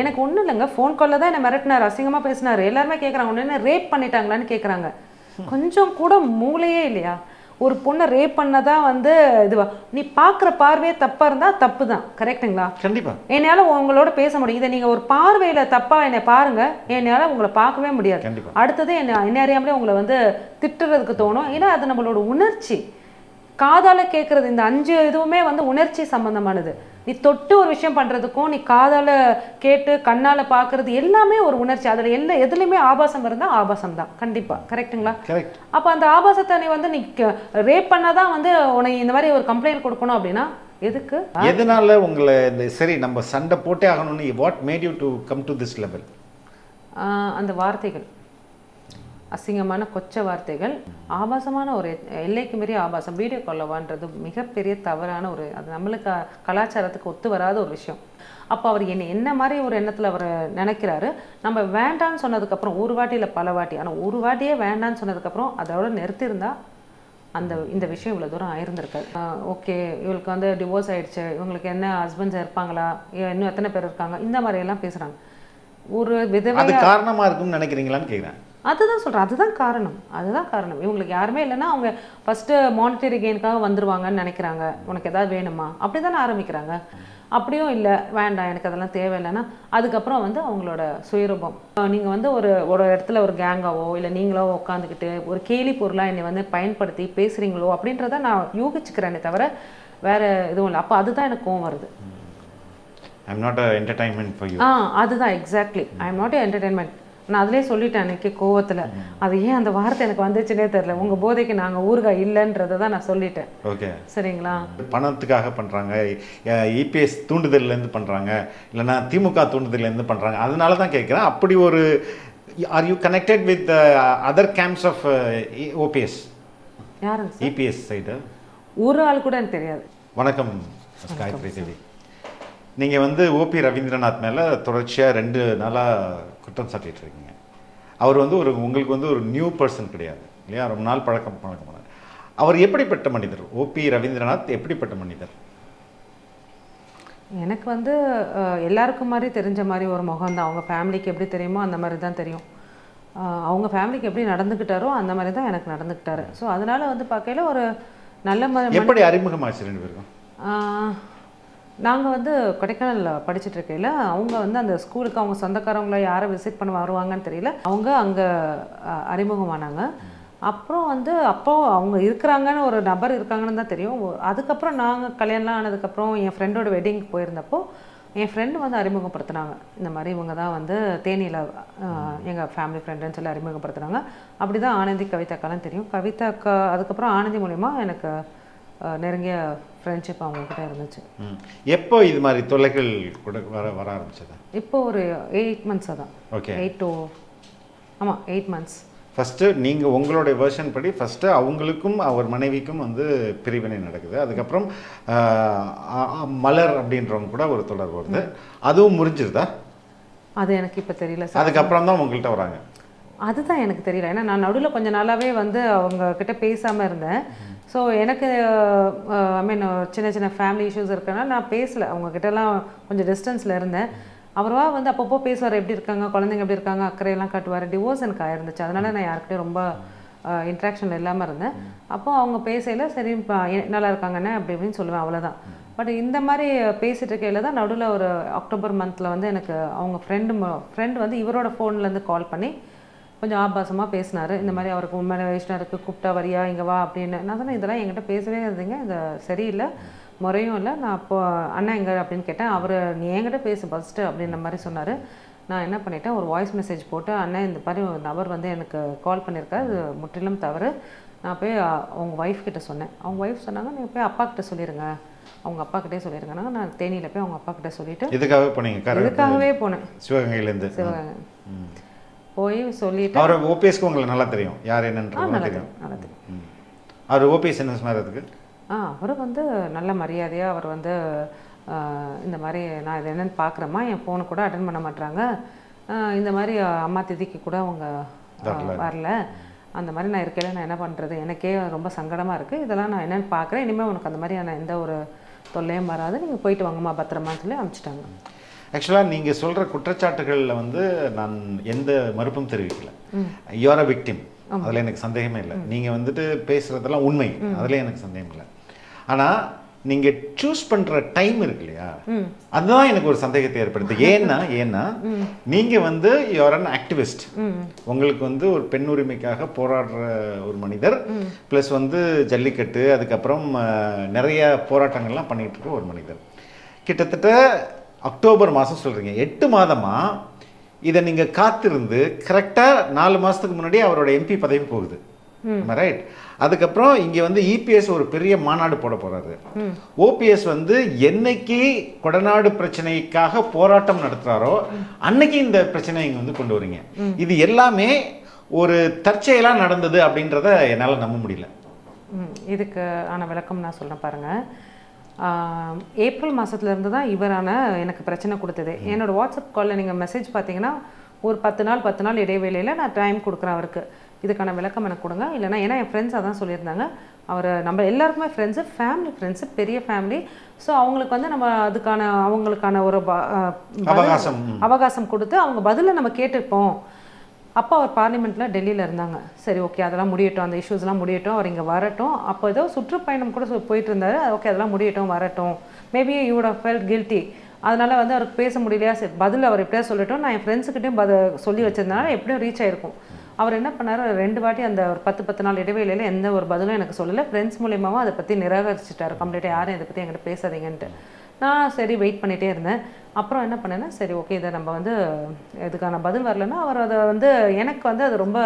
எனக்கு ஒன்றும் இல்லைங்க. ஃபோன் காலில் தான் என்ன மிரட்டினார். அசிங்கமாக பேசினார். எல்லாருமே கேட்குறாங்க ஒன்று என்ன ரேப் பண்ணிட்டாங்களான்னு கேட்குறாங்க கொஞ்சம் கூட மூளையே இல்லையா? ஒரு பொண்ணை ரேப் பண்ணதா வந்து இதுவா? நீ பார்க்குற பார்வையே தப்பாக இருந்தால் தப்பு தான் கரெக்டுங்களா கண்டிப்பா. என்னால் உங்களோட பேச முடியும். இதை நீங்கள் ஒரு பார்வையில் தப்பாக என்னை பாருங்க. என்னால் உங்களை பார்க்கவே முடியாது. அடுத்தது என்ன என்ன அறியாமலே உங்களை வந்து திட்டுறதுக்கு தோணும். ஏன்னா அது நம்மளோட உணர்ச்சி. காதால கேட்குறது இந்த அஞ்சு இதுவுமே வந்து உணர்ச்சி சம்பந்தமானது. நீ தொட்டு ஒரு விஷயம் பண்றதுக்கும் நீ காதால கேட்டு கண்ணால பார்க்கறது எல்லாமே ஒரு உணர்ச்சி. அதுல எல்லா எதுலையுமே ஆபாசம் இருந்தா ஆபாசம் தான் கண்டிப்பா. கரெக்ட்டுங்களா? கரெக்ட். அப்ப அந்த ஆபாசத்தை நீ வந்து நீ ரேப் பண்ணாதான் வந்து உனக்கு இந்த மாதிரி ஒரு கம்ப்ளைண்ட் கொடுக்கணும் அப்படின்னா எதுக்கு? எதனால உங்களை இந்த சரி நம்ம சண்டை போட்டே ஆகணும்னு what made you to come to this level அந்த வார்த்தைகள். அசிங்கமான கொச்ச வார்த்தைகள் ஆபாசமான ஒரு எல்லைக்கு மீறிய ஆபாசம் வீடியோ கொள்ளவான்றது மிகப்பெரிய தவறான ஒரு அது நம்மளுக்கு கலாச்சாரத்துக்கு ஒத்து வராத ஒரு விஷயம். அப்போ அவர் என்ன என்ன மாதிரி ஒரு எண்ணத்தில் அவர் நினைக்கிறாரு நம்ம வேண்டான்னு சொன்னதுக்கப்புறம் ஒரு வாட்டி இல்லை பல வாட்டி ஆனால் ஒரு வாட்டியே வேண்டான்னு சொன்னதுக்கப்புறம் அதோட நிறுத்தியிருந்தா அந்த இந்த விஷயம் இவ்வளோ தூரம் ஆயிருந்திருக்காரு ஓகே இவளுக்கு வந்து டிவோர்ஸ் ஆயிடுச்சு இவங்களுக்கு என்ன ஹஸ்பண்ட்ஸ் இருப்பாங்களா இன்னும் எத்தனை பேர் இருக்காங்க இந்த மாதிரி எல்லாம் பேசுகிறாங்க ஒரு விதவை காரணமாக காரணமா இருக்கும்னு நினைக்கிறீங்களான்னு கேட்குறேன் அதுதான் சொல்கிறேன் அதுதான் காரணம். அதுதான் காரணம். இவங்களுக்கு யாருமே இல்லைன்னா அவங்க ஃபஸ்ட்டு மானிட்டரி கெயினுக்காக வந்துருவாங்கன்னு நினைக்கிறாங்க. உனக்கு ஏதாவது வேணுமா? அப்படி தானே ஆரம்பிக்கிறாங்க. அப்படியும் இல்லை வேண்டாம் எனக்கு அதெல்லாம் தேவையில்லைன்னா அதுக்கப்புறம் வந்து அவங்களோட சுயரூபம். நீங்கள் வந்து ஒரு ஒரு இடத்துல ஒரு கேங்காவோ இல்லை நீங்களோ உட்காந்துக்கிட்டு ஒரு கேலி பொருளாக என்னை வந்து பயன்படுத்தி பேசுகிறீங்களோ அப்படின்றத நான் யூகிச்சுக்கிறேனே தவிர வேற எதுவும் இல்லை. அப்போ அதுதான் எனக்கு கோவம் வருது. I'm not entertainment for you ஆ அதுதான் exactly I am not entertainment நான் அதிலே சொல்லிட்டேன் அன்னைக்கு கோவத்தில். அது ஏன் அந்த வார்த்தை எனக்கு வந்துச்சுன்னே தெரில உங்கள் போதைக்கு நாங்கள் ஊறுகாய் இல்லைன்றதை தான் நான் சொல்லிட்டேன். ஓகே. சரிங்களா? பணத்துக்காக பண்றாங்க. இபிஎஸ் தூண்டுதல்ல இருந்து பண்றாங்க. இல்லைன்னா திமுக தூண்டுதல்ல இருந்து பண்றாங்க. அதனால தான் கேட்குறேன் அப்படி ஒரு are you connected with other camps of OPS யாருங்க இபிஎஸ் சைடு ஒரு ஆள் கூட எனக்கு தெரியாது. வணக்கம் காயத்ரி தேவி. நீங்கள் வந்து ஓபி ரவீந்திரநாத் மேலே தொடர்ச்சியாக ரெண்டு நாளாக குற்றம் சாட்டிட்டு இருக்கீங்க அவர் வந்து ஒரு உங்களுக்கு வந்து ஒரு நியூ பர்சன் கிடையாது இல்லையா? ரொம்ப நாள் பழக்கம் பழக்கமான அவர் எப்படிப்பட்ட மனிதர்? ஓபி ரவீந்திரநாத் எப்படிப்பட்ட மனிதர்? எனக்கு வந்து எல்லாருக்கும் மாதிரி தெரிஞ்ச மாதிரி ஒரு முகம் தான் அவங்க ஃபேமிலிக்கு எப்படி தெரியுமோ அந்த மாதிரி தான் தெரியும் அவங்க ஃபேமிலிக்கு எப்படி நடந்துக்கிட்டாரோ அந்த மாதிரி தான் எனக்கு நடந்துக்கிட்டாரு. ஸோ அதனால வந்து பார்க்கையில ஒரு நல்ல எப்படி அறிமுகமாச்சு ரெண்டு பேருக்கும்? நாங்கள் வந்து கொடைக்கானலில் படிச்சுட்டு இருக்கையில் அவங்க வந்து அந்த ஸ்கூலுக்கு அவங்க சொந்தக்காரவங்கள யாரை விசிட் பண்ண வருவாங்கன்னு தெரியல. அவங்க அங்கே அறிமுகமானாங்க. அப்புறம் வந்து அப்போ அவங்க இருக்கிறாங்கன்னு ஒரு நபர் இருக்காங்கன்னு தான் தெரியும். அதுக்கப்புறம் நாங்கள் கல்யாணம் ஆனதுக்கப்புறம் என் ஃப்ரெண்டோட வெட்டிங்க்கு போயிருந்தப்போ என் ஃப்ரெண்டு வந்து அறிமுகப்படுத்துனாங்க. இந்த மாதிரி இவங்க தான் வந்து தேனியில் எங்கள் ஃபேமிலி ஃப்ரெண்டுன்னு சொல்லி அறிமுகப்படுத்துனாங்க. அப்படி தான் ஆனந்தி கவிதாக்காலாம் தெரியும். கவிதாக்கா அதுக்கப்புறம் ஆனந்தி மூலிமா எனக்கு நெருங்கிய ஃப்ரெண்ட்ஷிப் அவங்கக்கிட்ட இருந்துச்சு. ம். எப்போ இது மாதிரி தொல்லைகள் கூட வர வர ஆரம்பிச்சது? இப்போ ஒரு எயிட் மந்த்ஸாக தான் ஓகே எயிட் டு ஆமாம் எயிட் மந்த்ஸ் ஃபஸ்ட்டு நீங்கள் உங்களுடைய வெர்ஷன் படி ஃபஸ்ட்டு அவங்களுக்கும் அவர் மனைவிக்கும் வந்து பிரிவினை நடக்குது. அதுக்கப்புறம் மலர் அப்படின்றவங்க கூட ஒரு தொடர்பு வருது. அதுவும் முறிஞ்சிருதா அது எனக்கு இப்போ தெரியல அதுக்கப்புறம் தான் உங்கள்கிட்ட வராங்க. அதுதான் எனக்கு தெரியல. ஏன்னா நான் நடுவில் கொஞ்ச நாளாகவே வந்து அவங்க கிட்ட பேசாமல் இருந்தேன். ஸோ எனக்கு ஐ மீன் சின்ன சின்ன ஃபேமிலி இஷ்யூஸ் இருக்கனால நான் பேசலை. அவங்கக்கிட்டலாம் கொஞ்சம் டிஸ்டன்ஸில் இருந்தேன். அவரவா வந்து அப்பப்போ பேசுவார். எப்படி இருக்காங்க? குழந்தைங்க எப்படி இருக்காங்க? அக்கறையெல்லாம் காட்டுவார். டிவோர்ஸ் எனக்கு ஆயிருந்துச்சு. அதனால நான் யாருக்கிட்டையும் ரொம்ப இன்ட்ராக்ஷன் இல்லாமல் இருந்தேன். அப்போ அவங்க பேசையில் சரி பா, நல்லா இருக்காங்கண்ணே அப்படி இப்படின்னு சொல்லுவேன். அவ்வளோதான் பட் இந்த மாதிரி பேசிட்டு இருக்கையில் தான் நடுவில் ஒரு அக்டோபர் மந்தில் வந்து எனக்கு அவங்க ஃப்ரெண்டு ஃப்ரெண்டு வந்து இவரோட ஃபோன்லேருந்து கால் பண்ணி கொஞ்சம் ஆபாசமாக பேசினாரு. இந்த மாதிரி அவருக்கு உண்மையான வயசுனா இருக்குது கூப்பிட்டா வரியா? இங்கே வா அப்படின்னு. நான் சொன்னேன் இதெல்லாம் என்கிட்ட பேசவே இருந்தீங்க. இது சரியில்லை. முறையும் இல்லை. நான் அப்போ அண்ணா எங்க அப்படின்னு கேட்டேன். அவர் நீ என்கிட்ட பேசு ஃபஸ்ட்டு அப்படின்ற மாதிரி சொன்னார். நான் என்ன பண்ணிட்டேன் ஒரு வாய்ஸ் மெசேஜ் போட்டு அண்ணன் இந்த மாதிரி ஒரு நபர் வந்து எனக்கு கால் பண்ணியிருக்காரு இது முற்றிலும் தவறு. நான் போய் அவங்க ஒய்ஃப் கிட்ட சொன்னேன். அவங்க ஒய்ஃப் சொன்னாங்க நீங்கள் போய் அப்பா கிட்ட சொல்லிடுங்க அவங்க அப்பா கிட்டே சொல்லிருங்க நான் தேனியில் போய் அவங்க அப்பா கிட்ட சொல்லிட்டு இதுக்காகவே போனீங்க இதுக்காகவே போனேன். சிவகங்கையிலேருந்து. சிவகங்கை. போய் சொல்லிட்டு அவர் ஓபிஎஸ்க்கு உங்களுக்கு நல்லா தெரியும். யார் என்னன்றது தெரியும். நல்லா தெரியும். அவர் ஓபிஎஸ் என்ன சொன்னார் அதுக்கு? ஆ அவர் வந்து நல்ல மரியாதையாக அவர் வந்து இந்த மாதிரி நான் இது என்னன்னு பார்க்குறேம்மா என் ஃபோனை கூட அட்டன் பண்ண மாட்றாங்க. ஆ, இந்த மாதிரி அம்மா திதிக்கு கூட அவங்க வரல. அந்த மாதிரி நான் இருக்கையில நான் என்ன பண்ணுறது எனக்கே ரொம்ப சங்கடமாக இருக்குது இதெல்லாம் நான் என்னன்னு பார்க்குறேன் இனிமேல் உனக்கு அந்த மாதிரியான எந்த ஒரு தொல்லையும் வராது. நீங்கள் போயிட்டு வாங்கம்மா பத்திரமான்னு சொல்லி அனுப்பிச்சிட்டாங்க ஆக்சுவலாக நீங்கள் சொல்கிற குற்றச்சாட்டுகளில் வந்து நான் எந்த மறுப்பும் தெரிவிக்கல. யூஆர் அ விக்டிம் அதில் எனக்கு சந்தேகமே இல்லை. நீங்கள் வந்துட்டு பேசுகிறதெல்லாம் உண்மை. அதில் எனக்கு சந்தேகம் இல்லை. ஆனால் நீங்கள் சூஸ் பண்ணுற டைம் இருக்கு இல்லையா? அதுதான் எனக்கு ஒரு சந்தேகத்தை ஏற்படுத்து. ஏன்னா ஏன்னா நீங்கள் வந்து யூஆர் அன் ஆக்டிவிஸ்ட் உங்களுக்கு வந்து ஒரு பெண் உரிமைக்காக போராடுற ஒரு மனிதர் ப்ளஸ் வந்து ஜல்லிக்கட்டு அதுக்கப்புறம் நிறைய போராட்டங்கள்லாம் பண்ணிட்டு இருக்க ஒரு மனிதர். கிட்டத்தட்ட அக்டோபர் மாதம் சொல்கிறீங்க எட்டு மாதமாக இதை நீங்கள் காத்திருந்து கரெக்டாக நாலு மாதத்துக்கு முன்னாடி அவரோட எம்பி பதவி போகுது. ரைட் அதுக்கப்புறம் இங்கே வந்து இபிஎஸ் ஒரு பெரிய மாநாடு போட போறாரு. ஓபிஎஸ் வந்து என்னைக்கு கொடநாடு பிரச்சனைக்காக போராட்டம் நடத்துறாரோ அன்னைக்கு இந்த பிரச்சனையை இங்கே வந்து கொண்டு வரீங்க. இது எல்லாமே ஒரு தற்செயலாக நடந்தது அப்படின்றத என்னால் நம்ப முடியல. இதுக்கு ஆன விளக்கம் நான் சொல்றேன் பாருங்க. ஆம், ஏப்ரல் மாசத்துல இருந்து தான் இவரான எனக்கு பிரச்சனை கொடுத்தது. என்னோட வாட்ஸ்அப் காலில் நீங்கள் மெசேஜ் பார்த்தீங்கன்னா ஒரு பத்து நாள் பத்து நாள் இடைவேளையில் நான் டைம் கொடுக்குறேன் அவருக்கு. இதுக்கான விளக்கம் எனக்கு கொடுங்க. இல்லைன்னா ஏன்னா என் ஃப்ரெண்ட்ஸ் அதான் சொல்லியிருந்தாங்க. அவர் நம்ம எல்லாருக்குமே ஃப்ரெண்ட்ஸு ஃபேமிலி ஃப்ரெண்ட்ஸு பெரிய ஃபேமிலி ஸோ அவங்களுக்கு வந்து நம்ம அதுக்கான அவங்களுக்கான ஒரு அவகாசம். அவகாசம் கொடுத்து அவங்க பதிலை நம்ம கேட்டிருப்போம். அப்போ அவர் பார்லிமெண்ட்டில் டெல்லியில் இருந்தாங்க. சரி ஓகே அதெல்லாம் முடியட்டும். அந்த இஷ்யூஸ்லாம் முடியட்டும். அவர் இங்கே வரட்டும். அப்போ ஏதோ சுற்றுப்பயணம் கூட போயிட்டு இருந்தார் ஓகே அதெல்லாம் முடியட்டும் வரட்டும். Maybe you would have guilty அதனால் வந்து அவருக்கு பேச முடியலையா? சரி பதில் அவர் எப்படியா சொல்லட்டும். நான் என் ஃப்ரெண்ட்ஸுக்கிட்டையும் பத சொல்லி வச்சிருந்தனால எப்படியும் ரீச் ஆயிருக்கும். அவர் என்ன பண்ணார்? ரெண்டு வாட்டி அந்த ஒரு பத்து பத்து நாள் இடைவேளையில் எந்த ஒரு பதிலும் எனக்கு சொல்லலை. ஃப்ரெண்ட்ஸ் மூலியமாகவும் அதை பற்றி நிராகரிச்சிட்டாரு. கம்ப்ளீட்டாக யாரும் இதை பற்றி என்கிட்ட பேசாதீங்கன்ட்டு. நான் சரி வெயிட் பண்ணிகிட்டே இருந்தேன். அப்புறம் என்ன பண்ணேன்னா சரி ஓகே இதை நம்ம வந்து இதுக்கான பதில் வரலன்னா அவர் அதை வந்து எனக்கு வந்து அது ரொம்ப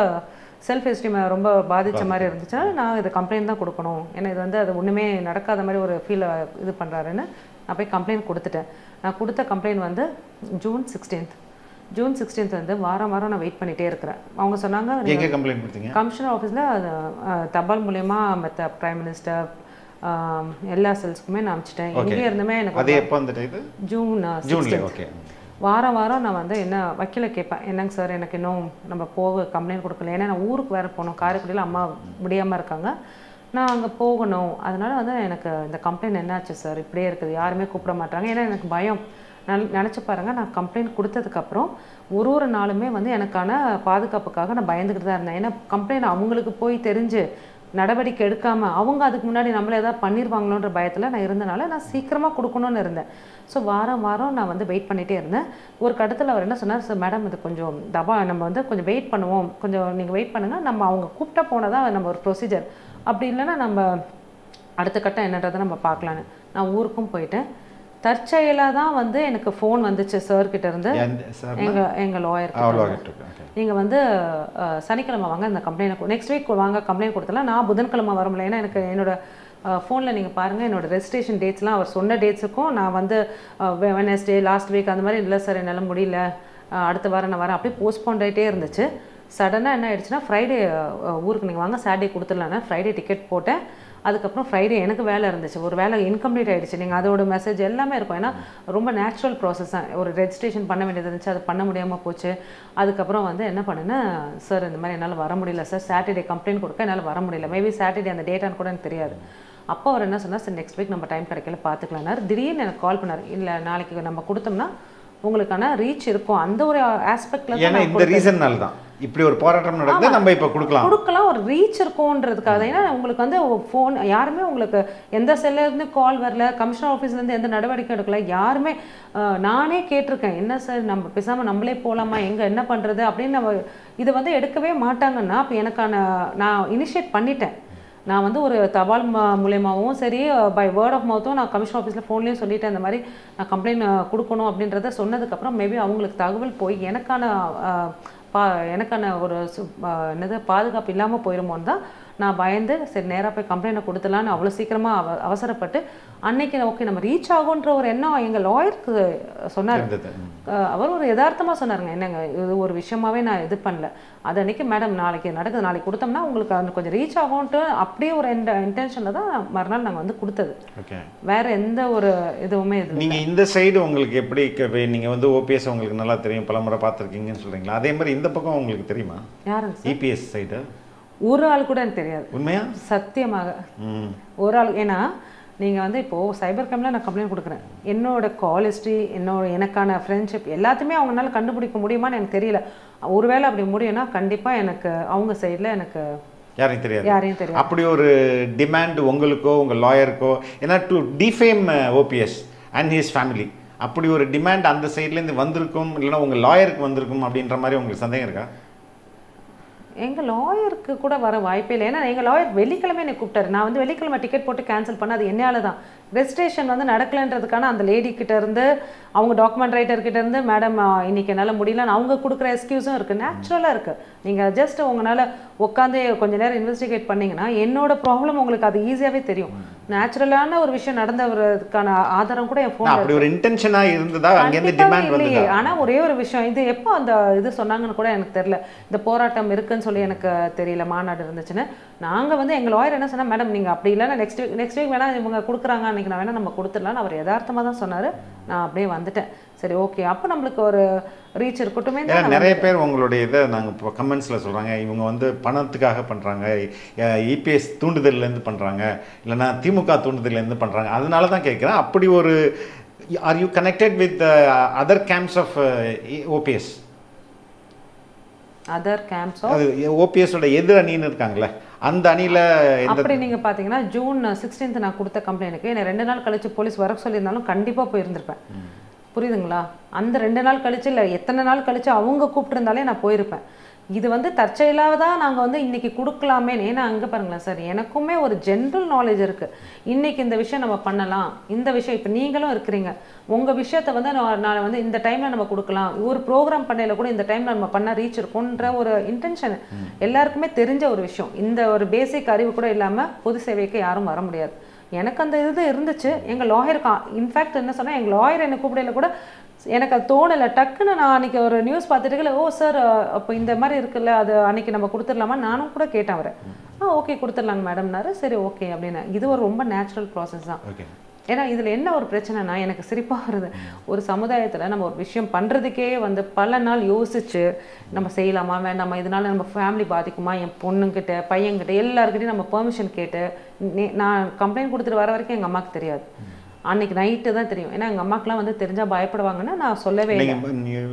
செல்ஃப் எஸ்டீமை ரொம்ப பாதிச்ச மாதிரி இருந்துச்சுன்னா நான் இதை கம்ப்ளைண்ட் தான் கொடுக்கணும். ஏன்னா இது வந்து அது ஒன்றுமே நடக்காத மாதிரி ஒரு ஃபீலை இது பண்ணுறாருன்னு நான் போய் கம்ப்ளைண்ட் கொடுத்துட்டேன். நான் கொடுத்த கம்ப்ளைண்ட் வந்து ஜூன் சிக்ஸ்டீன்த் ஜூன் சிக்ஸ்டீன்த் வந்து வாரம் வாரம் நான் வெயிட் பண்ணிகிட்டே இருக்கிறேன். அவங்க சொன்னாங்க கம்ப்ளைண்ட் கொடுத்தீங்க? கமிஷனர் ஆஃபீஸில் தபால் மூலயமா மற்ற பிரைம் மினிஸ்டர் எல்லா செல்ஸ்க்குமே நான் அனுப்பிச்சிட்டேன் எங்கே இருந்துமே எனக்கு அது எப்போ அந்த இது? ஜூன் ஓகே வாரம் வாரம் நான் வந்து என்ன வக்கீல கேட்பேன். என்னங்க சார் எனக்கு இன்னும் நம்ம போக கம்ப்ளைண்ட் கொடுக்கல. ஏன்னா நான் ஊருக்கு வேறு போகணும். காரைக்குடியில் அம்மா முடியாமல் இருக்காங்க. நான் அங்கே போகணும். அதனால வந்து எனக்கு இந்த கம்ப்ளைண்ட் என்னாச்சு சார்? இப்படியே இருக்குது. யாருமே கூப்பிட மாட்டாங்க. ஏன்னா எனக்கு பயம். நான் நினச்சி பாருங்க நான் கம்ப்ளைண்ட் கொடுத்ததுக்கப்புறம் ஒரு ஒரு நாளுமே வந்து எனக்கான பாதுகாப்புக்காக நான் பயந்துக்கிட்டு தான் இருந்தேன். ஏன்னா கம்ப்ளைண்ட் அவங்களுக்கு போய் தெரிஞ்சு நடவடிக்கை எடுக்காமல் அவங்க அதுக்கு முன்னாடி நம்மள ஏதாவது பண்ணிடுவாங்களோன்ற பயத்தில் நான் இருந்தனால நான் சீக்கிரமாக கொடுக்கணும்னு இருந்தேன். ஸோ வாரம் வாரம் நான் வந்து வெயிட் பண்ணிகிட்டே இருந்தேன். ஒரு கட்டத்தில் அவர் என்ன சொன்னார் சார் மேடம் இது கொஞ்சம் தபா நம்ம வந்து கொஞ்சம் வெயிட் பண்ணுவோம். கொஞ்சம் நீங்கள் வெயிட் பண்ணுங்கள் நம்ம அவங்க கூப்பிட்டா போனதான் நம்ம ஒரு ப்ரொசீஜர் அப்படி இல்லைன்னா நம்ம அடுத்த கட்டம் என்னன்றதை நம்ம பார்க்கலான்னு. நான் ஊருக்கும் போயிட்டேன். தற்செயலாக தான் வந்து எனக்கு ஃபோன் வந்துச்சு சார் இருந்து எங்கள் எங்கள் லாயர் நீங்கள் வந்து சனிக்கிழமை வாங்க இந்த கம்ப்ளைண்ட் நெக்ஸ்ட் வீக் வாங்க கம்ப்ளைண்ட் கொடுத்தலாம் நான் புதன்கிழமை வர முடியல ஏன்னா எனக்கு என்னோட ஃபோனில் நீங்கள் பாருங்கள் என்னோட ரெஜிஸ்ட்ரேஷன் டேட்ஸ்லாம் அவர் சொன்ன டேட்ஸுக்கும் நான் வந்து வெனஸ்டே லாஸ்ட் வீக் அந்த மாதிரி இல்லை சார் என்னால் முடியல. அடுத்த வாரம் நான் வரேன். அப்படியே போஸ்ட்போன் ஆகிட்டே இருந்துச்சு. சடனாக என்ன ஆயிடுச்சுன்னா ஃப்ரைடே ஊருக்கு நீங்கள் வாங்க சாட்டர்டே கொடுத்துடலான்னு ஃப்ரைடே டிக்கெட் போட்டேன். அதுக்கப்புறம் ஃப்ரைடே எனக்கு வேலை இருந்துச்சு. ஒரு வேலை இன்கம்ப்ளீட் ஆயிடுச்சு. நீங்கள் அதோட மெசேஜ் எல்லாமே இருக்கும். ஏன்னா ரொம்ப நேச்சுரல் ப்ராசஸ் தான் ஒரு ரெஜிஸ்ட்ரேஷன் பண்ண வேண்டியது இருந்துச்சு. அது பண்ண முடியாமல் போச்சு. அதுக்கப்புறம் வந்து என்ன பண்ணேன்னா சார் இந்த மாதிரி என்னால் வர முடியல சார் சாட்டர்டே கம்ப்ளைண்ட் கொடுக்க என்னால் வர முடியல. மேபி சாட்டர்டே அந்த டேட்டான்னு கூட எனக்கு தெரியாது. அப்போ அவர் என்ன சொன்னார் சார் நெக்ஸ்ட் வீக் நம்ம டைம் கிடைக்கல பார்த்துக்கலாம்னாரு திடீர்னு எனக்கு கால் பண்ணார். இல்லை நாளைக்கு நம்ம கொடுத்தோம்னா உங்களுக்கான ரீச் இருக்கும். அந்த ஒரு ஆஸ்பெக்ட்ல ஏன்னா இந்த ரீசன்னால தான். இப்படி ஒரு போராட்டம் நடக்குது நம்ம இப்போ கொடுக்கலாம். கொடுக்கலாம். ஒரு ரீச் இருக்கும்ன்றதுக்காக. ஏன்னா உங்களுக்கு வந்து ஃபோன் யாருமே உங்களுக்கு எந்த செல்ல இருந்து கால் வரல கமிஷனர் ஆஃபீஸ்ல இருந்து எந்த நடவடிக்கை எடுக்கல யாருமே நானே கேட்டிருக்கேன். என்ன சார் நம்ம பேசாம நம்மளே போலாமா? எங்க என்ன பண்றது? அப்படின்னு நம்ம இது வந்து எடுக்கவே மாட்டாங்கன்னா அப்போ எனக்கான நான் இனிஷியேட் பண்ணிட்டேன். நான் வந்து ஒரு தபால் மூலியமாவும் சரி பை வேர்ட் ஆஃப் மவுத்தும் நான் கமிஷன் ஆஃபீஸில் ஃபோன்லேயும் சொல்லிட்டேன். இந்த மாதிரி நான் கம்ப்ளைண்ட் கொடுக்கணும் அப்படின்றத சொன்னதுக்கப்புறம் மேபி அவங்களுக்கு தகவல் போய் எனக்கான பா எனக்கான ஒரு சு- என்னது பாதுகாப்பு இல்லாமல் போயிருமோன்னு தான் நான் பயந்து சரி நேராக போய் கம்ப்ளைண்ட்டை கொடுத்துலான்னு அவ்வளோ சீக்கிரமாக அவ அவசரப்பட்டு அன்னைக்கு ஓகே நம்ம ரீச் ஆகுன்ற ஒரு எண்ணம் எங்கள் லாயருக்கு சொன்னார். அவர் ஒரு யதார்த்தமாக சொன்னாருங்க. என்னங்க இது ஒரு விஷயமாவே நான் இது பண்ணல. அது அன்னைக்கு மேடம் நாளைக்கு நடக்குது. நாளைக்கு கொடுத்தோம்னா உங்களுக்கு அது கொஞ்சம் ரீச் ஆகும்ன்ட்டு அப்படியே ஒரு இன்டென்ஷனில் தான் மறுநாள் நாங்கள் வந்து கொடுத்தது. வேற எந்த ஒரு இதுவுமே இது நீங்க இந்த சைடு உங்களுக்கு எப்படி க- நீங்க வந்து ஓபிஎஸ் உங்களுக்கு நல்லா தெரியும். பலமுறை பார்த்துருக்கீங்கன்னு சொல்றீங்களா? அதே மாதிரி இந்த பக்கம் உங்களுக்கு தெரியுமா? சார்? இபிஎஸ் சைடு ஒரு ஆள் கூட எனக்கு தெரியாது. உண்மையா? சத்தியமாக. ஒரு ஆள் ஏன்னா நீங்கள் வந்து இப்போது சைபர் கிரைமில் நான் கம்ப்ளைண்ட் கொடுக்குறேன். என்னோட கால் ஹிஸ்ட்ரி என்னோட எனக்கான ஃப்ரெண்ட்ஷிப் எல்லாத்தையுமே அவங்களால கண்டுபிடிக்க முடியுமான்னு எனக்கு தெரியல. ஒருவேளை அப்படி முடியும்னா கண்டிப்பாக எனக்கு அவங்க சைடில் எனக்கு யாரையும் தெரியாது. யாரையும் தெரியாது. அப்படி ஒரு டிமாண்ட் உங்களுக்கோ உங்கள் லாயருக்கோ ஏன்னா to defame OPS and his family அப்படி ஒரு டிமாண்ட் அந்த சைட்லேருந்து வந்திருக்கும் இல்லைன்னா உங்கள் லாயருக்கு வந்திருக்கும் அப்படின்ற மாதிரி உங்களுக்கு சந்தேகம் இருக்கா? எங்கள் லாயருக்கு கூட வர வாய்ப்பே இல்லை. ஏன்னா எங்கள் லாயர் வெள்ளிக்கிழமை என்னை கூப்பிட்டாரு. நான் வந்து வெள்ளிக்கிழமை டிக்கெட் போட்டு கேன்சல் பண்ண அது என்னால் தான். ரெஜிஸ்ட்ரேஷன் வந்து நடக்கலைன்றதுக்கான அந்த லேடி கிட்ட இருந்து அவங்க டாக்குமெண்ட் ரைட்டர் கிட்ட இருந்து மேடம் இன்னைக்கு என்னால் முடியலன்னு அவங்க கொடுக்குற எக்ஸ்கியூஸும் இருக்குது நேச்சுரலாக இருக்குது நீங்கள் ஜஸ்ட் உங்களால் உட்காந்து கொஞ்ச நேரம் இன்வெஸ்டிகேட் பண்ணீங்கன்னா என்னோட ப்ராப்ளம் உங்களுக்கு அது ஈஸியாகவே தெரியும். நேச்சுரலான ஒரு விஷயம் நடந்தவருக்கான ஆதாரம் கூட என் ஃபோன் அப்படி ஒரு இன்டென்ஷனாக இருந்ததா அங்கேருந்து கண்டிப்பாவே டிமாண்ட் இல்லையே. வந்ததா? ஆனா ஒரே ஒரு விஷயம் இது எப்போ அந்த இது சொன்னாங்கன்னு கூட எனக்கு தெரியல. இந்த போராட்டம் இருக்குன்னு சொல்லி எனக்கு தெரியல மாநாடு இருந்துச்சுன்னு. நாங்க வந்து எங்க லாயர் என்ன சொன்னா மேடம் நீங்க அப்படி இல்லைன்னா நெக்ஸ்ட் வீக் நெக்ஸ்ட் வீக் வேணா இவங்க கொடுக்குறாங்க அன்னைக்கு நான் வேணா நம்ம கொடுத்துடலாம் அவர் யதார்த்தமா தான் சொன்னாரு. நான் அப்படியே வந்துட்டேன். சரி ஓகே அப்போ நம்மளுக்கு ஒரு ரீச் இருக்கட்டுமே நிறைய பேர் உங்களுடைய இதை நாங்கள் இப்போ கமெண்ட்ஸில் சொல்கிறாங்க இவங்க வந்து பணத்துக்காக பண்ணுறாங்க இபிஎஸ் தூண்டுதல்லேருந்து பண்ணுறாங்க இல்லைன்னா திமுக தூண்டுதல்லேருந்து பண்ணுறாங்க அதனால தான் கேட்குறேன். அப்படி ஒரு are you connected with other camps of OPS other கேம்ப்ஸோ அது ஓபிஎஸோட எதிர் அணின்னு இருக்காங்களே அந்த அணியில் அப்படி நீங்க பாத்தீங்கன்னா ஜூன் சிக்ஸ்டீன்த் நான் கொடுத்த கம்ப்ளைண்ட்டுக்கு என்னை ரெண்டு நாள் கழிச்சு போலீஸ் வர சொல்லியிருந்தாலும் கண்டிப்பா போயிருந்திருப்பேன். புரியுதுங்களா? அந்த ரெண்டு நாள் கழிச்சு இல்லை எத்தனை நாள் கழிச்சு அவங்க கூப்பிட்டுருந்தாலே நான் போயிருப்பேன். இது வந்து தற்செயலாக தான் நாங்கள் வந்து இன்னைக்கு கொடுக்கலாமே. ஏன்னா அங்கே பாருங்களேன் சார் எனக்குமே ஒரு ஜென்ரல் நாலேஜ் இருக்குது இன்னைக்கு இந்த விஷயம் நம்ம பண்ணலாம். இந்த விஷயம் இப்போ நீங்களும் இருக்கிறீங்க. உங்கள் விஷயத்தை வந்து நான் நான் வந்து இந்த டைமில் நம்ம கொடுக்கலாம். ஒரு ப்ரோக்ராம் பண்ணையில் கூட இந்த டைமில் நம்ம பண்ணால் ரீச் இருக்கும்ன்ற ஒரு இன்டென்ஷன் எல்லாருக்குமே தெரிஞ்ச ஒரு விஷயம். இந்த ஒரு பேசிக் அறிவு கூட இல்லாமல் பொது சேவைக்கு யாரும் வர முடியாது. எனக்கு அந்த இது இருந்துச்சு. எங்கள் லாயருக்கு இன்ஃபேக்ட் என்ன சொன்னால் எங்கள் லாயர் என்னை கூப்பிடையில கூட எனக்கு அது தோணலை. டக்குன்னு நான் அன்றைக்கி ஒரு நியூஸ் பார்த்துட்டு ஓ சார் அப்போ இந்த மாதிரி இருக்குல்ல அது அன்னைக்கு நம்ம கொடுத்துடலாமா? நானும் கூட கேட்டேன் அவரை. ஆ ஓகே கொடுத்துடலாங்க மேடம்னாரு. சரி ஓகே அப்படின்னு. இது ஒரு ரொம்ப நேச்சுரல் ப்ராசஸ் தான். ஏன்னா இதில் என்ன ஒரு பிரச்சனைனா எனக்கு சிரிப்பாக வருது. ஒரு சமுதாயத்தில் நம்ம ஒரு விஷயம் பண்ணுறதுக்கே வந்து பல நாள் யோசிச்சு நம்ம செய்யலாமா வேண்டாமா இதனால நம்ம ஃபேமிலி பாதிக்குமா என் பொண்ணுங்கிட்ட பையன்கிட்ட எல்லாருக்கிட்டையும் நம்ம பெர்மிஷன் கேட்டு நே- நான் கம்ப்ளைண்ட் கொடுத்துட்டு வர வரைக்கும் எங்கள் அம்மாவுக்கு தெரியாது. அன்னைக்கு நைட்டு தான் தெரியும். ஏன்னா எங்கள் அம்மாக்கெலாம் வந்து தெரிஞ்சால் பயப்படுவாங்கன்னு நான் சொல்லவே இல்லை.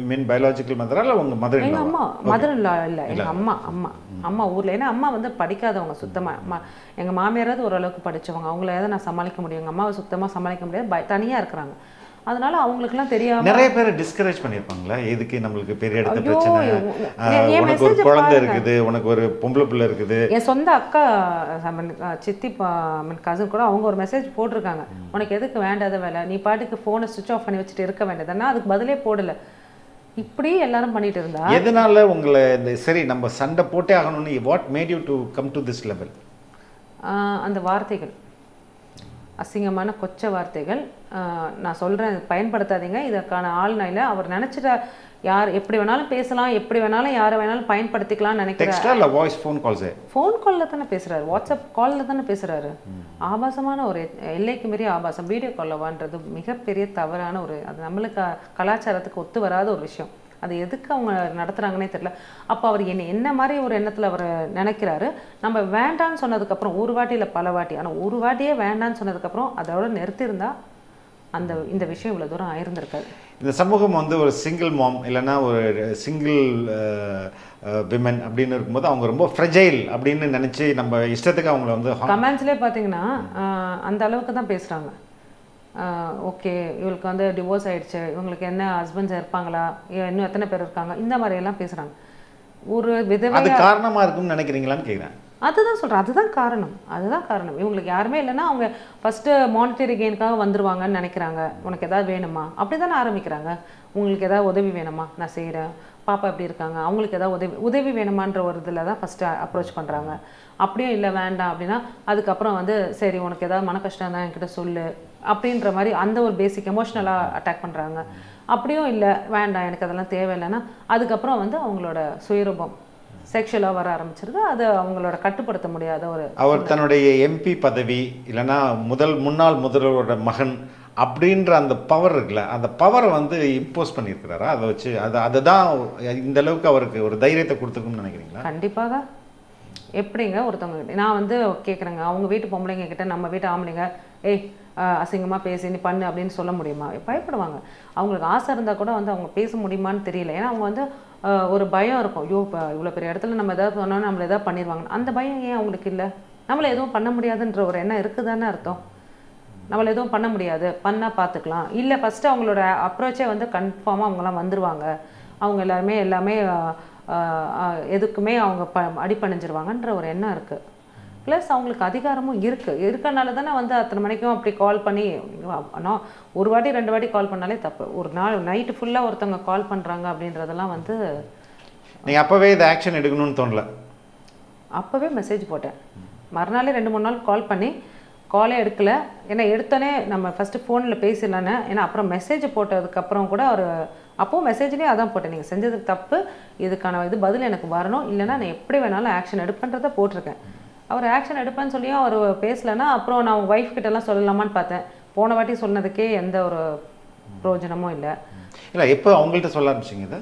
மீன் பயாலஜிக்கல் மதரா இல்லை உங்கள் மதர் எங்க அம்மா மதர் இல்ல. இல்ல எங்க அம்மா அம்மா. அம்மா ஊர்ல. ஏன்னா அம்மா வந்து படிக்காதவங்க சுத்தமா. அம்மா எங்க மாமியாராவது ஓரளவுக்கு படிச்சவங்க. அவங்கள நான் சமாளிக்க முடியும். எங்க அம்மாவை சுத்தமா சமாளிக்க முடியாது. பய- தனியா இருக்கிறாங்க. அதனால அவங்களுக்குலாம் தெரியாம நிறைய பேர் டிஸ்கரேஜ் பண்ணியிருப்பாங்களா? எதுக்கு நம்மளுக்கு பெரிய இடத்த பிரச்சனை? உனக்கு ஒரு குழந்தை. இருக்குது உனக்கு ஒரு பொம்பளை பிள்ளை இருக்குது. என் சொந்த அக்கா சித்தி கசின் கூட அவங்க ஒரு மெசேஜ் போட்டிருக்காங்க. உனக்கு எதுக்கு வேண்டாத வேலை? நீ பாட்டுக்கு ஃபோனை சுவிச் ஆஃப் பண்ணி வச்சுட்டு இருக்க வேண்டியதுன்னா அதுக்கு பதிலே போடல. இப்படி எல்லாரும் பண்ணிட்டு இருந்தா? எதனால உங்களை இந்த சரி நம்ம சண்டை போட்டே ஆகணும்னு what made you to come to this level அந்த வார்த்தைகள். அசிங்கமான கொச்ச வார்த்தைகள் நான் சொல்கிறேன் பயன்படுத்தாதீங்க. இதற்கான ஆள்நிலை அவர் நினச்சிட்ட யார் எப்படி வேணாலும் பேசலாம் எப்படி வேணாலும் யாரை வேணாலும் பயன்படுத்திக்கலாம்னு நினைக்கிற டெக்ஸ்டா இல்லை வாய்ஸ் ஃபோன் கால்ஸே ஃபோன் காலில் தானே பேசுறாரு. வாட்ஸ்அப் காலில் தானே பேசுறாரு. ஆபாசமான ஒரு எல்லைக்கு மீறிய ஆபாசம். வீடியோ காலில் வான்றது மிகப்பெரிய தவறான ஒரு அது நம்மளுக்கு கலாச்சாரத்துக்கு ஒத்து வராத ஒரு விஷயம். அது எதுக்கு அவங்க நடத்துறாங்கன்னே தெரியல. அப்போ அவர் என்ன என்ன மாதிரி ஒரு எண்ணத்தில் அவர் நினைக்கிறாரு? நம்ம வேண்டான்னு சொன்னதுக்கப்புறம் ஒரு வாட்டி இல்லை பல வாட்டி ஆனால் ஒரு வாட்டியே வேண்டான்னு சொன்னதுக்கப்புறம் அதோட நிறுத்தியிருந்தா அந்த இந்த விஷயம் இவ்வளோ தூரம் ஆயிருந்திருக்காது. இந்த சமூகம் வந்து ஒரு சிங்கிள் மாம் இல்லைன்னா ஒரு சிங்கிள் விமன் அப்படின்னு இருக்கும்போது அவங்க ரொம்ப ஃப்ரெஜைல் அப்படின்னு நினச்சி நம்ம இஷ்டத்துக்கு அவங்கள வந்து கமெண்ட்ஸ்லேயே பார்த்தீங்கன்னா அந்த அளவுக்கு தான் பேசுகிறாங்க ஓகே இவளுக்கு வந்து டிவோர்ஸ் ஆயிடுச்சு. இவங்களுக்கு என்ன ஹஸ்பண்ட்ஸ் இருப்பாங்களா? இன்னும் எத்தனை பேர் இருக்காங்க? இந்த மாதிரி எல்லாம் பேசுகிறாங்க ஒரு விதவை அது காரணமா இருக்கும்னு நினைக்கிறீங்களான்னு கேட்குறேன் அதுதான் சொல்கிறேன் அதுதான் காரணம். அதுதான் காரணம். இவங்களுக்கு யாருமே இல்லைன்னா அவங்க ஃபஸ்ட்டு மானிட்டரி கெயினுக்காக வந்துருவாங்கன்னு நினைக்கிறாங்க. உனக்கு எதாவது வேணுமா? அப்படி தானே ஆரம்பிக்கிறாங்க. உங்களுக்கு ஏதாவது உதவி வேணுமா? நான் செய்கிறேன் பாப்பா எப்படி இருக்காங்க? அவங்களுக்கு ஏதாவது உதவி உதவி வேணுமான்ற ஒரு இதில் தான் ஃபஸ்ட்டு அப்ரோச் பண்ணுறாங்க அப்படியும் இல்லை வேண்டாம் அப்படின்னா அதுக்கப்புறம் வந்து சரி உனக்கு ஏதாவது மன கஷ்டம் தான் என்கிட்ட சொல்லு. அப்படின்ற மாதிரி அந்த ஒரு பேசிக் எமோஷ்னலாக அட்டாக் பண்ணுறாங்க அப்படியும் இல்லை வேண்டாம் எனக்கு அதெல்லாம் தேவையில்லைன்னா அதுக்கப்புறம் வந்து அவங்களோட சுயரூபம் செக்ஷுவலாக வர ஆரம்பிச்சிருது. அது அவங்களோட கட்டுப்படுத்த முடியாத ஒரு அவர் தன்னுடைய எம்பி பதவி இல்லைன்னா முதல் முன்னாள் முதல்வரோட மகன் அப்படின்ற அந்த பவர் இருக்குல்ல அந்த பவரை வந்து இம்போஸ் பண்ணியிருக்கிறாரா? அதை வச்சு அது அதுதான் இந்த அளவுக்கு அவருக்கு ஒரு தைரியத்தை கொடுத்துருக்கும்னு நினைக்கிறீங்களா? கண்டிப்பாக. எப்படிங்க ஒருத்தவங்க நான் வந்து கேட்குறேங்க அவங்க வீட்டு பொம்பளைங்க கிட்ட நம்ம வீட்டு ஆம்பளைங்க ஏய் அசிங்கமாக பேசி நீ பண்ணு அப்படின்னு சொல்ல முடியுமா? பயப்படுவாங்க. அவங்களுக்கு ஆசை இருந்தால் கூட வந்து அவங்க பேச முடியுமான்னு தெரியல. ஏன்னா அவங்க வந்து ஒரு பயம் இருக்கும். ஐயோ இப்போ இவ்வளோ பெரிய இடத்துல நம்ம எதாவது சொன்னோன்னா நம்மளை எதாவது பண்ணிடுவாங்க அந்த பயம் ஏன் அவங்களுக்கு இல்லை? நம்மளை எதுவும் பண்ண முடியாதுன்ற ஒரு எண்ணம் இருக்குதானே அர்த்தம். நம்மளை எதுவும் பண்ண முடியாது. பண்ணால் பார்த்துக்கலாம் இல்லை ஃபஸ்ட்டு அவங்களோட அப்ரோச்சே வந்து கன்ஃபார்மாக அவங்களாம் வந்துடுவாங்க அவங்க எல்லாருமே எல்லாமே எதுக்குமே அவங்க ப அடிப்பணிஞ்சிருவாங்கன்ற ஒரு எண்ணம் இருக்குது ப்ளஸ் அவங்களுக்கு அதிகாரமும் இருக்குது இருக்கனால தானே வந்து அத்தனை மணிக்கும் அப்படி கால் பண்ணி ஆனால் ஒரு வாட்டி ரெண்டு வாட்டி கால் பண்ணாலே தப்பு. ஒரு நாள் நைட்டு ஃபுல்லாக ஒருத்தவங்க கால் பண்ணுறாங்க அப்படின்றதெல்லாம் வந்து நீங்கள் அப்போவே இதை ஆக்ஷன் எடுக்கணும்னு தோணல. அப்போவே மெசேஜ் போட்டேன். மறுநாளே ரெண்டு மூணு நாள் கால் பண்ணி காலே எடுக்கல. ஏன்னா எடுத்தோன்னே நம்ம ஃபஸ்ட்டு ஃபோனில் பேசிடலான்னு. ஏன்னா அப்புறம் மெசேஜ் போட்டதுக்கப்புறம் கூட அவர் அப்போது மெசேஜ்லேயே அதான் போட்டேன். நீங்கள் செஞ்சதுக்கு தப்பு. இதுக்கான இது பதில் எனக்கு வரணும். இல்லைன்னா நான் எப்படி வேணாலும் ஆக்ஷன் எடுப்பேன்றதை போட்டிருக்கேன். அவர் ஆக்ஷன் எடுப்பேன்னு சொல்லியும் அவர் பேசலைன்னா அப்புறம் நான் அவங்க ஒய்ஃப் கிட்டலாம் சொல்லலாமான்னு பார்த்தேன். போன வாட்டி சொன்னதுக்கே எந்த ஒரு பிரயோஜனமும் இல்லை. இல்லை எப்போ அவங்கள்ட்ட சொல்ல ஆரம்பிச்சிங்க இதை?